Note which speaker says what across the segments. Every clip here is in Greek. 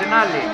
Speaker 1: την άλλη.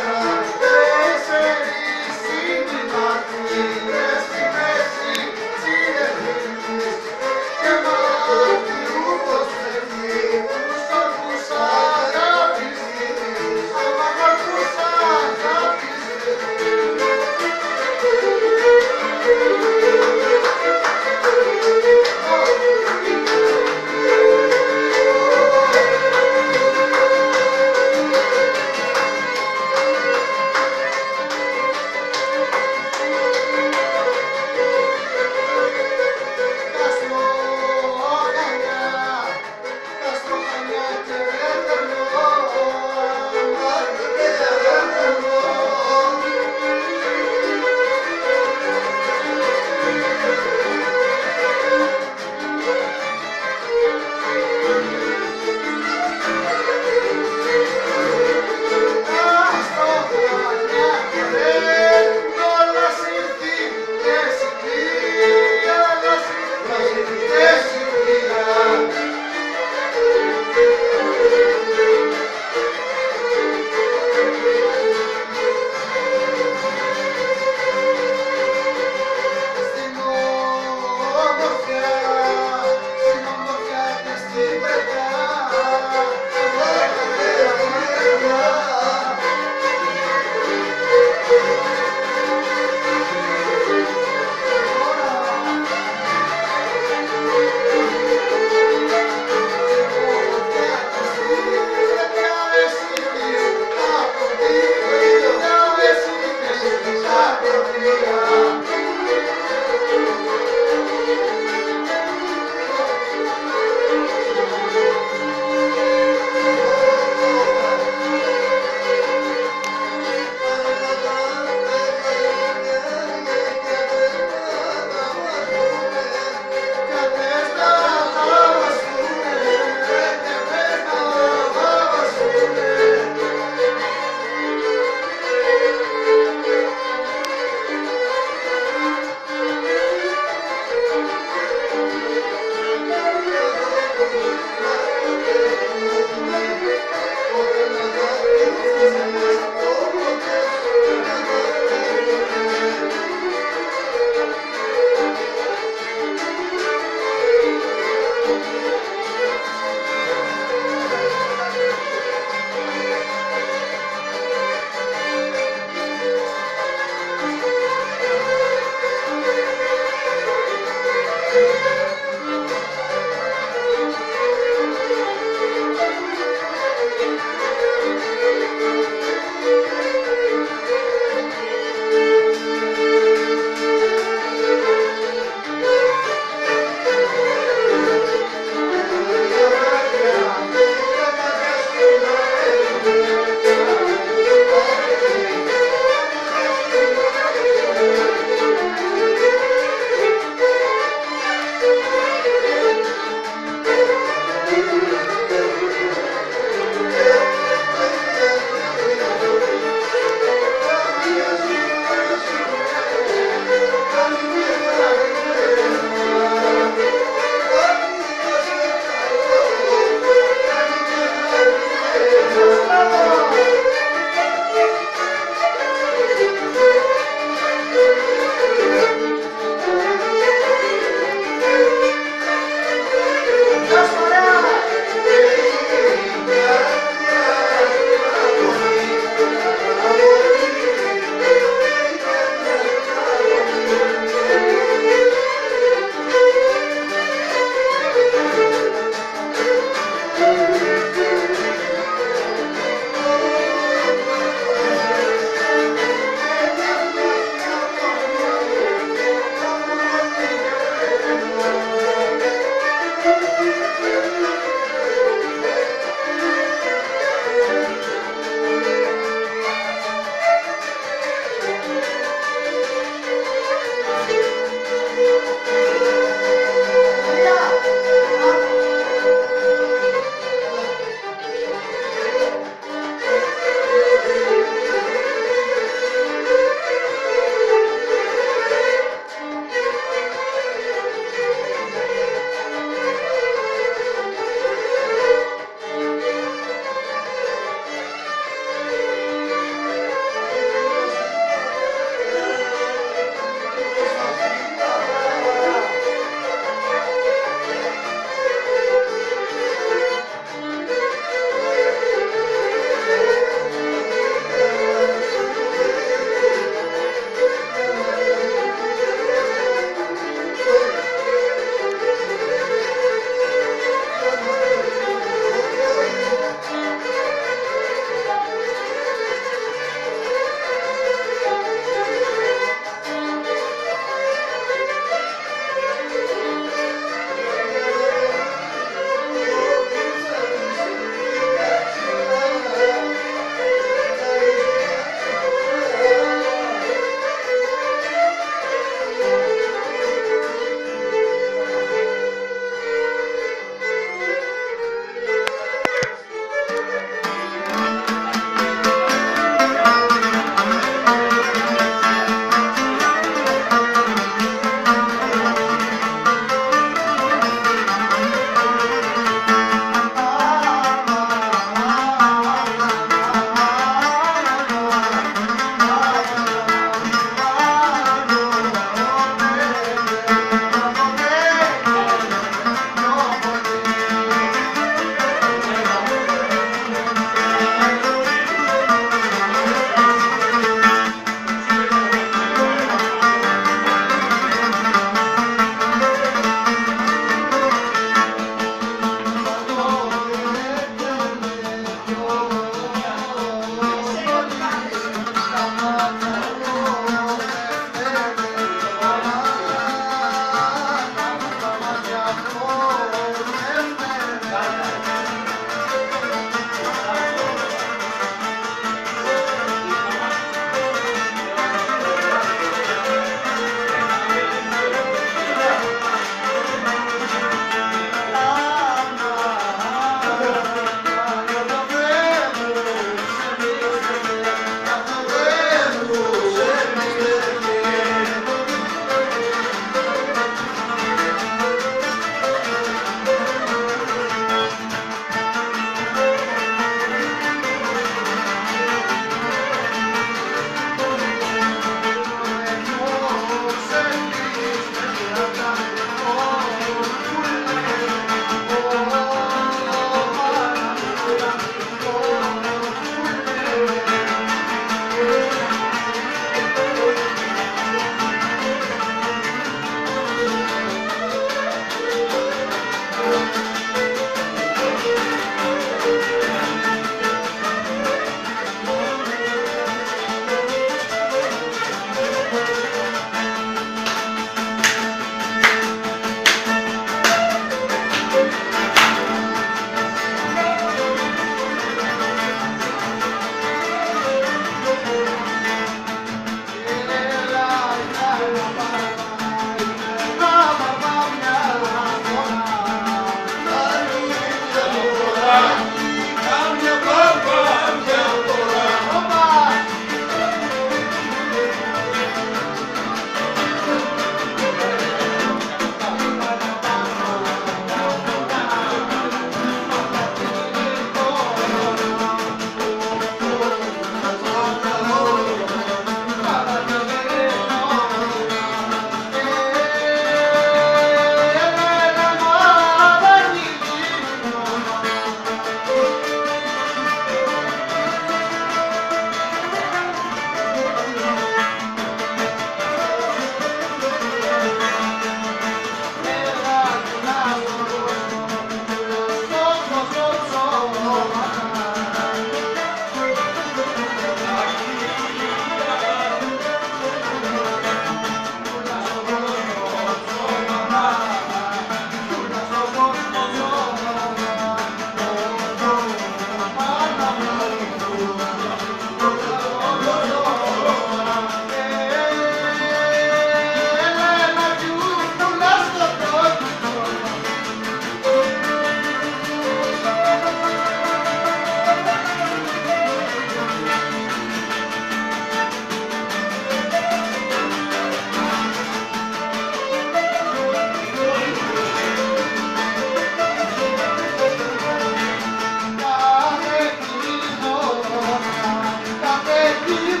Speaker 2: you.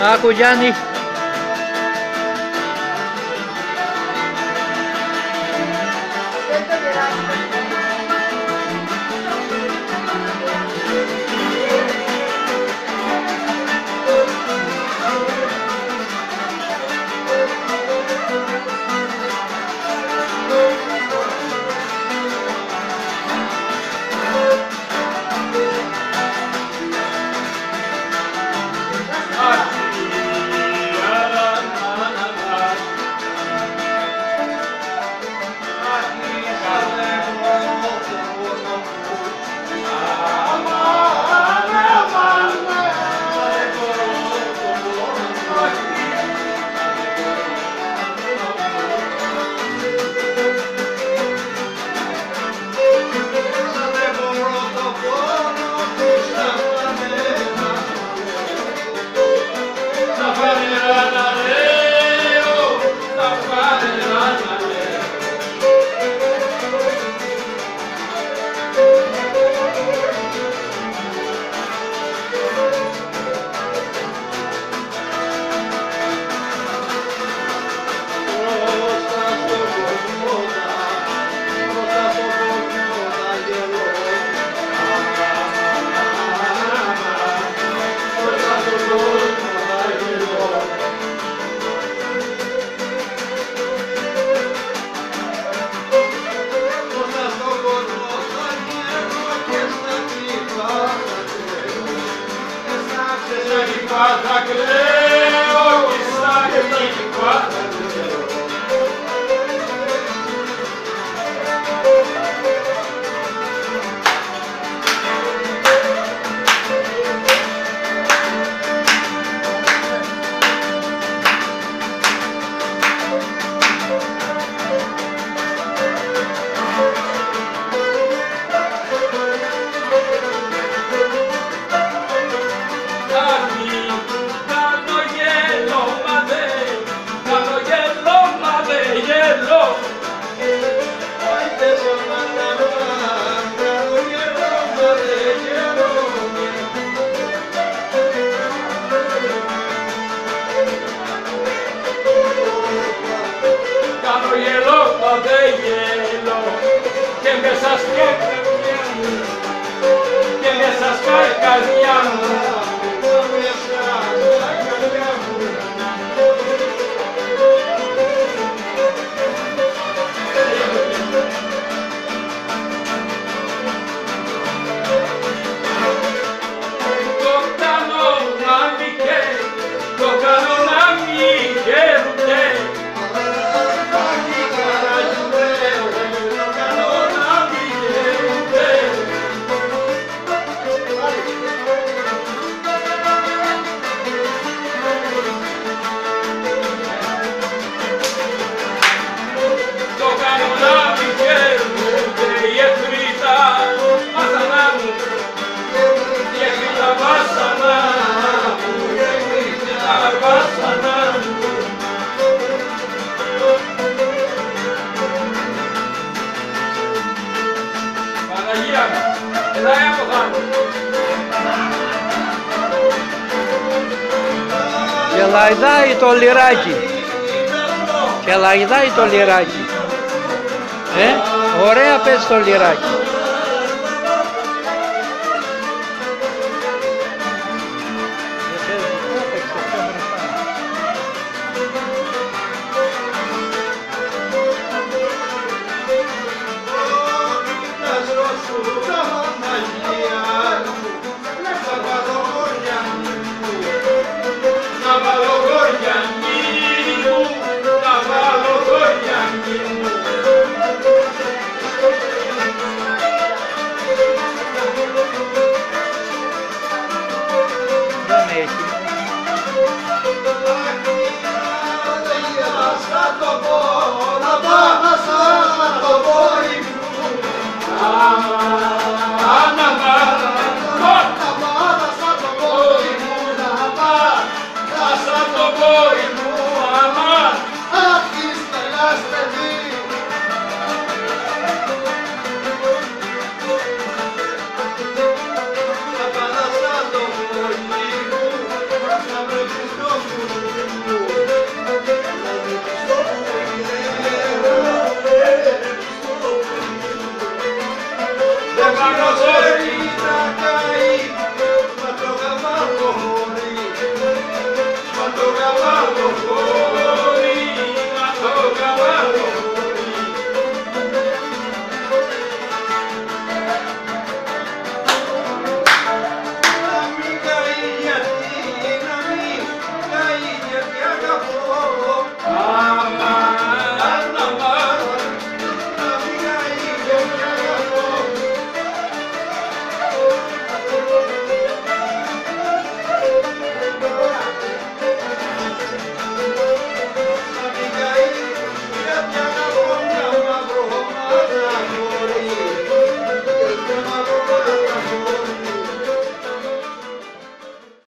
Speaker 2: Aku
Speaker 1: Jani. λαϊδάει το λιράκι. Και λαϊδάει το λιράκι. Ε, ωραία πες το λιράκι.
Speaker 2: Thank you.